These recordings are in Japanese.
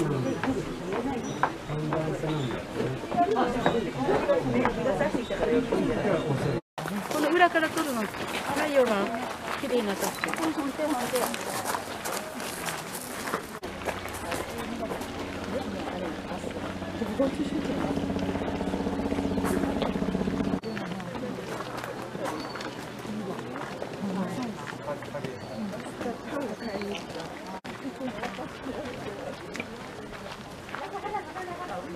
この裏から取るの太陽が綺麗なとこ。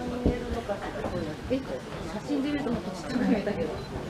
見えるのか写真で見るともっとちっちゃく見えたけど。